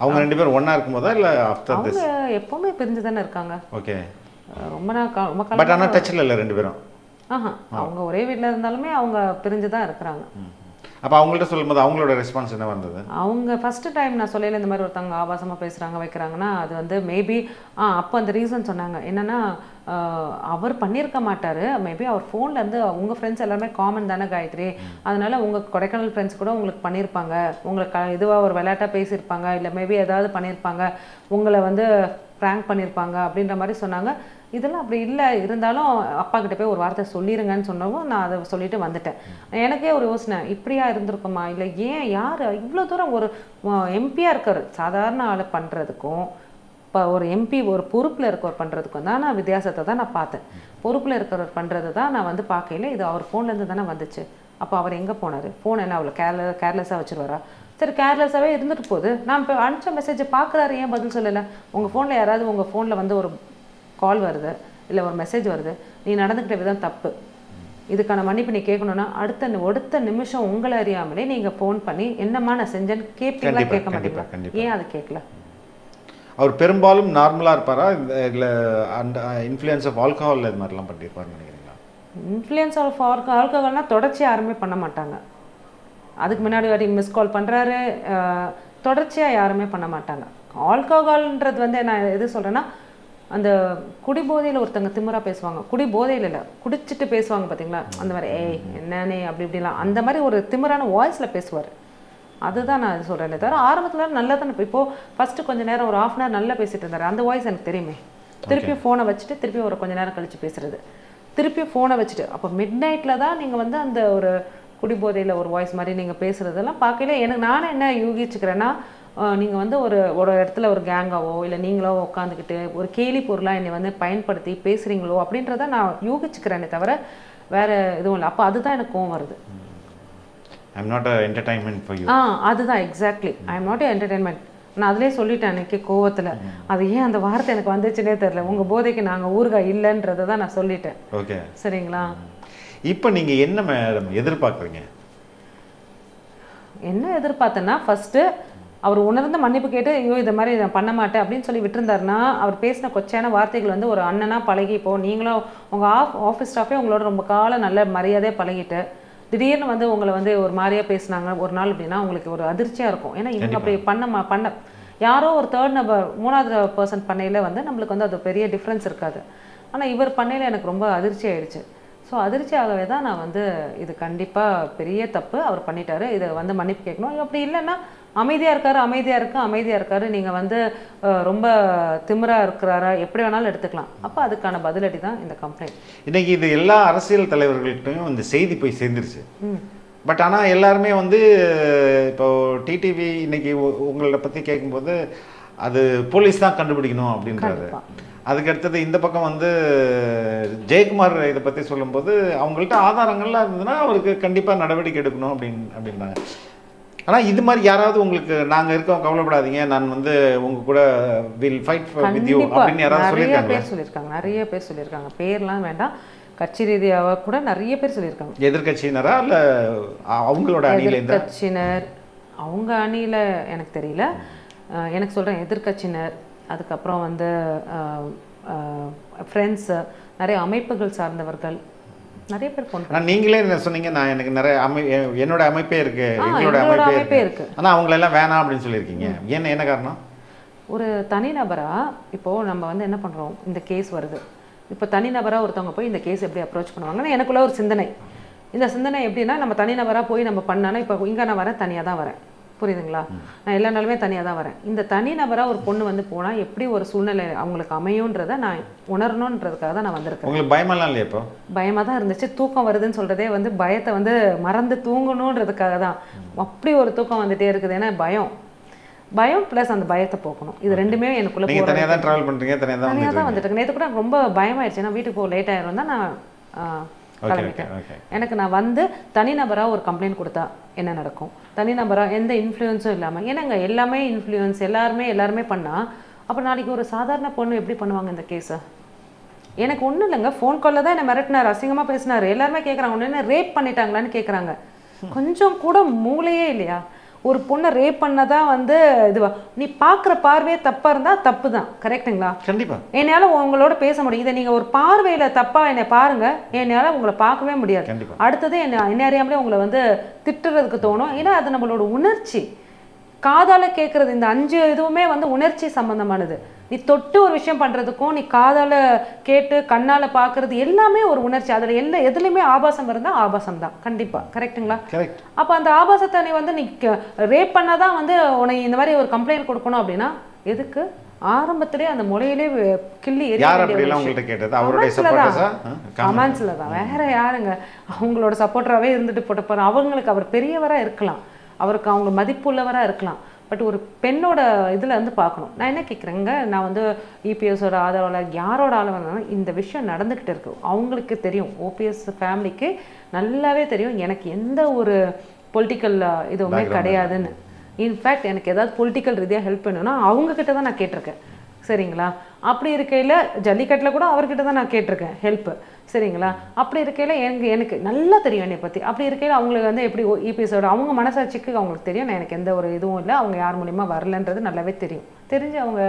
அவங்க ரெண்டு பேரும் ஒன்றா இருக்கும்போதா இல்லை ஆஃப்டர் அவங்க திஸ் எப்போவுமே பிரிஞ்சு தானே இருக்காங்க ஓகே ரொம்ப கா- ரொம்ப பட் ஆனால் டச்சில் இல்லை ரெண்டு பேரும். ஆஹா அவங்க ஒரே வீட்டில் இருந்தாலுமே அவங்க பிரிஞ்சு தான் இருக்கிறாங்க அப்போ அவங்கள்ட்ட சொல்லும்போது அவங்களோட ரெஸ்பான்ஸ் என்ன வந்தது? அவங்க ஃபஸ்ட்டு டைம் நான் சொல்லல இந்த மாதிரி ஒருத்தவங்க ஆபாசமாக பேசுகிறாங்க வைக்கிறாங்கன்னா அது வந்து மேபி ஆ அப்போ அந்த ரீசன் சொன்னாங்க. என்னென்னா அவர் பண்ணியிருக்க மாட்டார். மேபி அவர் ஃபோன்லேருந்து உங்கள் ஃப்ரெண்ட்ஸ் எல்லாமே காமன் தானே காயத்ரி. அதனால உங்கள் கொடைக்கானல் ஃப்ரெண்ட்ஸ் கூட உங்களுக்கு பண்ணியிருப்பாங்க உங்களுக்கு இதுவாக ஒரு விளையாட்டாக பேசியிருப்பாங்க. இல்லை மேபி ஏதாவது பண்ணியிருப்பாங்க உங்களை வந்து ப்ராங்க் பண்ணியிருப்பாங்க அப்படின்ற மாதிரி சொன்னாங்க. இதெல்லாம் அப்படி இல்லை இருந்தாலும் அப்பா கிட்ட போய் ஒரு வார்த்தை சொல்லிடுங்கன்னு சொன்னவும் நான் அதை சொல்லிட்டு வந்துட்டேன். எனக்கே ஒரு யோசனை இப்படியா இருந்திருக்குமா? இல்லை ஏன் யார்? இவ்வளோ தூரம் ஒரு எம்பியாக இருக்கார் சாதாரண ஆளை பண்ணுறதுக்கும் இப்போ ஒரு எம்பி ஒரு பொறுப்பில் இருக்கவர் பண்ணுறதுக்கும் தான் நான் வித்தியாசத்தை தான் நான் பார்த்தேன். பொறுப்பில் இருக்கிறவர் பண்ணுறது தான் நான் வந்து பார்க்கையில இது அவர் ஃபோன்லேருந்து தானே வந்துச்சு. அப்போ அவர் எங்கே போனார்? ஃபோன் என்ன அவ்வளோ கேர்ல கேர்லெஸ்ஸாக வச்சுருவாரா? சரி கேர்லெஸ்ஸாகவே இருந்துட்டு போகுது. நான் இப்போ அனுப்பிச்ச மெசேஜை பார்க்குறாரு ஏன் பதில் சொல்லலை? உங்கள் ஃபோனில் யாராவது உங்கள் ஃபோனில் வந்து ஒரு கால் வருது இல்லை ஒரு மெசேஜ் வருது நீ நடந்துக்கிட்ட விதம் தப்பு. இதுக்கான மன்னிப்பு நீ கேட்கணும்னா அடுத்த அடுத்த நிமிஷம் உங்களை அறியாமலே நீங்கள் ஃபோன் பண்ணி என்னம்மா நான் செஞ்சேன்னு கேட்பீங்களா கேட்க மாட்டீங்களா. ஏன் அது கேட்கல? அவர் பெரும்பாலும் நார்மலாக இருப்பாரா? இல்லை அந்த இன்ஃப்ளூயன்ஸ் ஆஃப் ஆல்கஹால் இது மாதிரிலாம் பண்ணியிருப்பாருன்னு நினைக்கிறீங்களா? இன்ஃப்ளூயன்ஸ் ஆஃப் ஆல்கஹால்னா தொடர்ச்சி யாருமே பண்ண மாட்டாங்க. அதுக்கு முன்னாடி வாட்டி மிஸ் கால் பண்ணுறாரு தொடர்ச்சியாக யாருமே பண்ண மாட்டாங்க. ஆல்கஹால்ன்றது வந்து நான் எது சொல்கிறேன்னா அந்த குடி போதையில் ஒருத்தங்க திமிரா பேசுவாங்க. குடி போதையில் இல்லை குடிச்சிட்டு பேசுவாங்க பார்த்தீங்களா அந்த மாதிரி ஏய் என்னன்னே? அப்படி இப்படிலாம். அந்த மாதிரி ஒரு திமிரான வாய்ஸில் பேசுவார். அதுதான் நான் சொல்கிறேனே தவிர ஆரம்பத்தில் நல்லா தானே இப்போது ஃபஸ்ட்டு கொஞ்ச நேரம் ஒரு ஆஃப் அன் ஹவர் நல்லா பேசிட்டு இருந்தார். அந்த வாய்ஸ் எனக்கு தெரியுமே. திருப்பியும் ஃபோனை வச்சுட்டு திருப்பி ஒரு கொஞ்ச நேரம் கழிச்சு பேசுறது. திருப்பியும் ஃபோனை வச்சுட்டு அப்போ மிட் நைட்டில் தான் நீங்கள் வந்து அந்த ஒரு குடிபோதையில் ஒரு வாய்ஸ் மாதிரி நீங்கள் பேசுகிறதெல்லாம் பார்க்கல எனக்கு நானே என்ன யூகிச்சுக்கிறேன்னா நீங்கள் வந்து ஒரு ஒரு இடத்துல ஒரு கேங்காவோ இல்லை நீங்களோ உட்காந்துக்கிட்டு ஒரு கேலி பொருளாக என்னை வந்து பயன்படுத்தி பேசுகிறீங்களோ அப்படின்றத நான் யூகிச்சுக்கிறேனே தவிர வேறு எதுவும் இல்லை. அப்போ அதுதான் எனக்கு கோவம் வருது. I'm not entertainment for you ஆ அதுதான் exactly I am not entertainment நான் அதிலே சொல்லிட்டேன் அன்னைக்கு கோவத்தில். அது ஏன் அந்த வார்த்தை எனக்கு வந்துச்சுன்னே தெரில உங்கள் போதைக்கு நாங்கள் ஊறுகாய் இல்லைன்றதை தான் நான் சொல்லிட்டேன். ஓகே. சரிங்களா? இப்போ நீங்கள் என்ன மேடம் எதிர்பார்க்குறீங்க? என்ன எதிர்பார்த்தேன்னா ஃபஸ்ட்டு அவர் உணர்ந்து மன்னிப்பு கேட்டு ஐயோ இதை மாதிரி நான் பண்ண மாட்டேன் அப்படின்னு சொல்லி விட்டுருந்தாருன்னா அவர் பேசின கொச்சையான வார்த்தைகள் வந்து ஒரு அண்ணனா பழகி இப்போ நீங்களும் உங்கள் ஆஃப் ஆஃபீஸ் ஸ்டாஃபே உங்களோட ரொம்ப காலம் நல்ல மரியாதையாக பழகிட்டு திடீர்னு வந்து உங்களை வந்து ஒரு மாதிரியா பேசுனாங்க ஒரு நாள் அப்படின்னா உங்களுக்கு ஒரு அதிர்ச்சியாக இருக்கும். ஏன்னா இவங்க அப்படி பண்ண பண்ண யாரோ ஒரு தேர்ட் நபர் மூணாவது பர்சன் பண்ணையில் வந்து நம்மளுக்கு வந்து அது பெரிய டிஃப்ரென்ஸ் இருக்காது. ஆனால் இவர் பண்ணையில் எனக்கு ரொம்ப அதிர்ச்சி ஆயிடுச்சு. ஸோ அதிர்ச்சியாகவே தான் நான் வந்து இது கண்டிப்பாக பெரிய தப்பு அவர் பண்ணிட்டாரு. இதை வந்து மன்னிப்பு கேட்கணும். அப்படி இல்லைன்னா அமைதியாக இருக்காரு அமைதியாக இருக்கு அமைதியாக இருக்காரு. நீங்கள் வந்து ரொம்ப திமிரா இருக்கிறாரா? எப்படி வேணாலும் எடுத்துக்கலாம். அப்போ அதுக்கான பதிலடி தான் இந்த கம்ப்ளைண்ட் இன்னைக்கு இது எல்லா அரசியல் தலைவர்கள்ட்டையும் இந்த செய்தி போய் சேர்ந்துருச்சு. பட் ஆனால் எல்லாருமே வந்து இப்போ டிடிவி இன்னைக்கு உங்களை பற்றி கேட்கும்போது அது போலீஸ் தான் கண்டுபிடிக்கணும் அப்படின்றாரு. கண்டிப்பா. அதுக்கு அடுத்தது இந்த பக்கம் வந்து ஜெயக்குமார் இதை பற்றி சொல்லும்போது அவங்கள்ட்ட ஆதாரங்கள்லாம் இருந்ததுன்னா அவருக்கு கண்டிப்பாக நடவடிக்கை எடுக்கணும் அப்படின்னு அப்படின்னாங்க ஆனால் இது மாதிரி யாராவது உங்களுக்கு நாங்கள் இருக்கோம் கவலைப்படாதீங்க. நான் வந்து உங்க கூட வில் ஃபைட் வித் யூ அப்படின்னு யாராவது நிறைய சொல்லியிருக்காங்களா? பேர் சொல்லியிருக்காங்க. நிறைய பேர் சொல்லியிருக்காங்க. பேர்லாம் வேண்டாம். கட்சி ரீதியாக கூட நிறைய பேர் சொல்லியிருக்காங்க. எதிர்க்கட்சியினரா இல்ல அவங்களோட அணியிலேருந்து எதிர்கட்சியினர் அவங்க அணியில் எனக்கு தெரியல. எனக்கு சொல்கிறேன் எதிர்க்கட்சியினர் அதுக்கப்புறம் வந்து ஃப்ரெண்ட்ஸு நிறைய அமைப்புகள் சார்ந்தவர்கள் நிறைய பேர் ஃபோன் ஆனால் நீங்களே என்ன சொன்னீங்க? நான் எனக்கு நிறைய அமை என்னோட அமைப்பே இருக்கு எங்களோட அமைப்பே இருக்கு. ஆனால் அவங்களெல்லாம் வேணாம் அப்படின்னு சொல்லியிருக்கீங்க. என்ன என்ன காரணம்? ஒரு தனிநபரா இப்போ நம்ம வந்து என்ன பண்றோம்? இந்த கேஸ் வருது. இப்போ தனிநபரா ஒருத்தவங்க போய் இந்த கேஸ் எப்படி அப்ரோச் பண்ணுவாங்கன்னு எனக்குள்ள ஒரு சிந்தனை. இந்த சிந்தனை எப்படின்னா நம்ம தனிநபரா போய் நம்ம பண்ணானா இப்போ இங்க நான் வரேன் தனியா தான் வரேன். புரியுதுங்களா? நான் எல்லா நாளுமே தனியா தான் வரேன். இந்த தனிநபரா ஒரு பொண்ணு வந்து போனா எப்படி ஒரு சூழ்நிலை அவங்களுக்கு அமையுன்றதை நான் உணரணுன்றதுக்காக தான் நான் வந்திருக்கேன். உங்களுக்கு பயமெல்லாம் இல்லையா இப்போ? பயமாக தான் இருந்துச்சு. தூக்கம் வருதுன்னு சொல்கிறதே வந்து பயத்தை வந்து மறந்து தூங்கணுன்றதுக்காக தான். அப்படி ஒரு தூக்கம் வந்துட்டே இருக்குது. ஏன்னா பயம். பயம் ப்ளஸ் அந்த பயத்தை போக்கணும். இது ரெண்டுமே எனக்குள்ள நீங்கள் தனியாக தான் ட்ராவல் பண்ணுறீங்க தனியாக தான் தனியாக தான் வந்துட்டு நேற்று கூட ரொம்ப பயமாயிடுச்சு. நான் வீட்டுக்கு போக லேட் ஆயிரும் தான் நான் கிளம்பிட்டேன். எனக்கு நான் வந்து தனிநபராக ஒரு கம்ப்ளைண்ட் கொடுத்தா. என்ன நடக்கும்? தனிநபராக எந்த இன்ஃப்ளூயன்ஸும் இல்லாமல் ஏன்னாங்க எல்லாமே இன்ஃப்ளூயன்ஸ் எல்லாருமே எல்லாருமே பண்ணால் அப்போ நாளைக்கு ஒரு சாதாரண பொண்ணு எப்படி பண்ணுவாங்க இந்த கேஸை எனக்கு ஒன்றும் இல்லைங்க. ஃபோன் காலில் தான் என்னை மிரட்டினார் அசிங்கமாக பேசினார். எல்லாருமே கேட்குறாங்க ஒன்று என்ன ரேப் பண்ணிட்டாங்களான்னு கேட்குறாங்க கொஞ்சம் கூட மூளையே இல்லையா? ஒரு பொண்ணை ரேப் பண்ணதா வந்து இதுவா. நீ பார்க்குற பார்வையே தப்பாக இருந்தால் தப்பு தான் கரெக்ட்டுங்களா கண்டிப்பாக என்னால் உங்களோட பேச முடியும். இதை நீங்கள் ஒரு பார்வையில் தப்பாக என்னை பாருங்க. என்னால் உங்களை பார்க்கவே முடியாது. அடுத்தது என்ன என்ன அறியாமலே உங்களை வந்து திட்டுறதுக்கு தோணும். ஏன்னா அது நம்மளோட உணர்ச்சி. காதால கேட்குறது இந்த அஞ்சு இதுவுமே வந்து உணர்ச்சி சம்பந்தமானது. நீ தொட்டு ஒரு விஷயம் பண்ணுறதுக்கும் நீ காதால கேட்டு கண்ணால பார்க்கறது எல்லாமே ஒரு உணர்ச்சி. அதில் எல்லா எதுலையுமே ஆபாசம் இருந்தால் ஆபாசம் தான் கண்டிப்பாக கரெக்ட்டுங்களா கரெக்ட் அப்போ அந்த ஆபாசத்தை நீ வந்து நீ ரேப் பண்ணாதான் வந்து உனக்கு இந்த மாதிரி ஒரு கம்ப்ளைண்ட் கொடுக்கணும் அப்படின்னா எதுக்கு? ஆரம்பத்திலே அந்த முறையிலே வே- கிள்ளி எறிய கேட்டது? அவருடைய தான். கமெண்ட்ஸில் தான். வேற யாருங்க? அவங்களோட சப்போர்ட்டராகவே இருந்துட்டு போட்டு போகிறோம் அவங்களுக்கு அவர் பெரியவராக இருக்கலாம். அவருக்கு அவங்க மதிப்புள்ளவராக இருக்கலாம். பட் ஒரு பெண்ணோட இதில் வந்து பார்க்கணும். நான் என்ன கேட்குறேங்க நான் வந்து இபிஎஸோட ஆதரவாளர் யாரோட ஆதரவாளர் இந்த விஷயம் நடந்துக்கிட்டு இருக்கு. அவங்களுக்கு தெரியும். ஓபிஎஸ் ஃபேமிலிக்கு நல்லாவே தெரியும். எனக்கு எந்த ஒரு பொலிட்டிக்கல் இதுவுமே கிடையாதுன்னு. இன்ஃபேக்ட் எனக்கு ஏதாவது பொலிட்டிக்கல் ரீதியாக ஹெல்ப் வேணும்னா அவங்க கிட்ட தான் நான் கேட்டிருக்கேன். சரிங்களா? அப்படி இருக்கையில் ஜல்லிக்கட்டில் கூட அவர்கிட்ட தான் நான் கேட்டிருக்கேன் ஹெல்ப் சரிங்களா? அப்படி இருக்கையில் எனக்கு எனக்கு நல்லா தெரியும் என்னை பற்றி அப்படி இருக்கையில் அவங்களுக்கு வந்து எப்படி இபிஎஸோட அவங்க மனசாட்சிக்கு அவங்களுக்கு தெரியும். நான் எனக்கு எந்த ஒரு இதுவும் இல்லை. அவங்க யார் மூலியமா வரலன்றது நல்லாவே தெரியும். தெரிஞ்சு அவங்க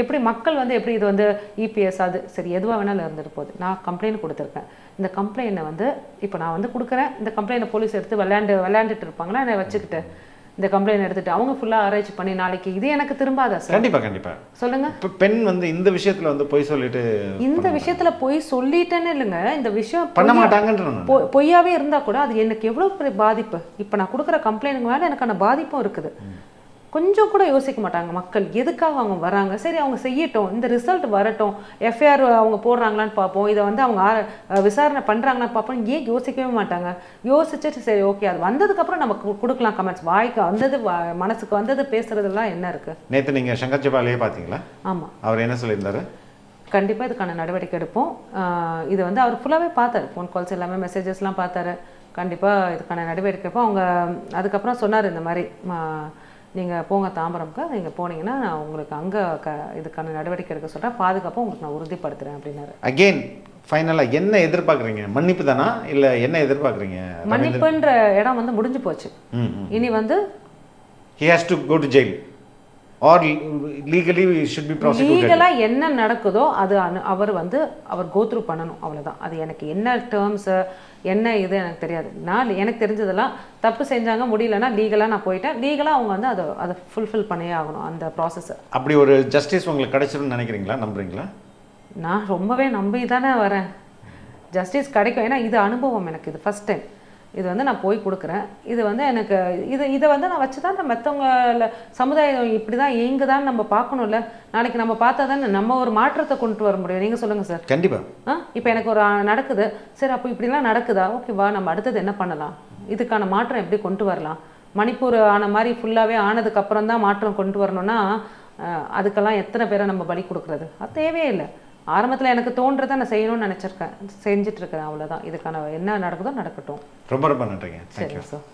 எப்படி மக்கள் வந்து எப்படி இது வந்து இபிஎஸ் அது சரி எதுவாக வேணாலும் இருந்துட்டு போகுது. நான் கம்ப்ளைண்ட் கொடுத்துருக்கேன். இந்த கம்ப்ளைண்ட்டை வந்து இப்போ நான் வந்து கொடுக்குறேன். இந்த கம்ப்ளைண்ட்டை போலீஸ் எடுத்து விளையாண்டு விளையாண்டுட்டு இருப்பாங்களா? என்னை வச்சுக்கிட்டு. இந்த கம்ப்ளைண்ட் எடுத்துட்டு அவங்க ஃபுல்லாக ஆராய்ச்சி பண்ணி நாளைக்கு இது எனக்கு திரும்பாதா சார்? கண்டிப்பா கண்டிப்பா. சொல்லுங்க. பெண் வந்து இந்த விஷயத்துல வந்து பொய் சொல்லிட்டு இந்த விஷயத்துல போய் சொல்லிட்டேன்னு இல்லைங்க. இந்த விஷயம் பண்ண மாட்டாங்கன்ற பொய்யாவே இருந்தா கூட அது எனக்கு எவ்வளவு பெரிய பாதிப்பு. இப்போ நான் கொடுக்குற கம்ப்ளைண்ட்டுக்கு மேல எனக்கான பாதிப்பும் இருக்குது. கொஞ்சம் கூட யோசிக்க மாட்டாங்க மக்கள். எதுக்காக அவங்க வராங்க? சரி அவங்க செய்யட்டும். இந்த ரிசல்ட் வரட்டும். எஃப்ஐஆர் அவங்க போடுறாங்களான்னு பார்ப்போம். இதை வந்து அவங்க ஆர- விசாரணை பண்ணுறாங்களான்னு பார்ப்போம். ஏன் யோசிக்கவே மாட்டாங்க? யோசிச்சுட்டு சரி ஓகே அது வந்ததுக்கப்புறம் நமக்கு கொடுக்கலாம் கமெண்ட்ஸ் வாய்க்கு வந்தது மனசுக்கு வந்தது பேசுறதெல்லாம் என்ன இருக்கு? நேத்து நீங்க சங்கர் ஜபாலையே பாத்தீங்களா ஆமாம் அவர் என்ன சொல்லியிருந்தாரு? கண்டிப்பாக இதுக்கான நடவடிக்கை எடுப்போம். இது வந்து அவர் ஃபுல்லாகவே பார்த்தாரு. ஃபோன் கால்ஸ் எல்லாமே மெசேஜஸ்லாம் பார்த்தாரு. கண்டிப்பாக இதுக்கான நடவடிக்கை எடுப்போம். அவங்க அதுக்கப்புறம் சொன்னார் இந்த மாதிரி நீங்கள் போங்க தாம்பரம்க்கு. நீங்கள் போனீங்கன்னா நான் உங்களுக்கு அங்கே க இதுக்கான நடவடிக்கை எடுக்க சொல்கிறேன் பாதுகாப்பாக உங்களுக்கு நான் உறுதிப்படுத்துகிறேன் அப்படின்னாரு. அகெயின் ஃபைனலா என்ன எதிர்பார்க்குறீங்க? மன்னிப்பு தானா? இல்ல என்ன எதிர்பார்க்குறீங்க? மன்னிப்புன்ற இடம் வந்து முடிஞ்சு போச்சு. இனி வந்து he has to go to jail or legally should be prosecuted லீகலாக என்ன நடக்குதோ அது அவர் வந்து அவர் கோத்ரூ பண்ணணும். அவ்வளவுதான். அது எனக்கு என்ன டேர்ம்ஸு என்ன இது எனக்கு தெரியாது. நான் எனக்கு தெரிஞ்சதெல்லாம் தப்பு செஞ்சாங்க முடியலன்னா லீகலாக நான் போயிட்டேன். லீகலாக அவங்க வந்து அதை அதை ஃபுல்ஃபில் பண்ணியே ஆகணும் அந்த ப்ராசஸை அப்படி ஒரு ஜஸ்டிஸ் உங்களுக்கு கிடைச்சிரும்னு நினைக்கிறீங்களா? நம்புறீங்களா? நான் ரொம்பவே நம்பி தானே வரேன். ஜஸ்டிஸ் கிடைக்கும். ஏன்னா இது அனுபவம் எனக்கு. இது ஃபஸ்ட் டைம் இது வந்து நான் போய் கொடுக்குறேன். இது வந்து எனக்கு இது இதை வந்து நான் வச்சு தான் மற்றவங்கள சமுதாயம் இப்படி தான் இயங்குதான்னு நம்ம பார்க்கணும்ல. நாளைக்கு நம்ம பார்த்தா தானே நம்ம ஒரு மாற்றத்தை கொண்டு வர முடியும். நீங்கள் சொல்லுங்கள் சார். கண்டிப்பா. ஆ இப்போ எனக்கு ஒரு நடக்குது. சரி அப்போ இப்படிலாம் நடக்குதா? ஓகேவா நம்ம அடுத்தது என்ன பண்ணலாம்? இதுக்கான மாற்றம் எப்படி கொண்டு வரலாம்? மணிப்பூர் ஆன மாதிரி ஃபுல்லாகவே ஆனதுக்கு அப்புறம் தான் மாற்றம் கொண்டு வரணும்னா அதுக்கெல்லாம் எத்தனை பேரை நம்ம பலி கொடுக்குறது? அது தேவையே இல்லை. ஆரம்பத்தில் எனக்கு தோன்றதை நான் செய்யணும்னு நினச்சிருக்கேன். செஞ்சுட்டு இருக்கேன் அவ்வளோதான் இதுக்கான என்ன நடக்குதோ நடக்கட்டும். ரொம்ப ரொம்ப நன்றிங்க. சரி சார்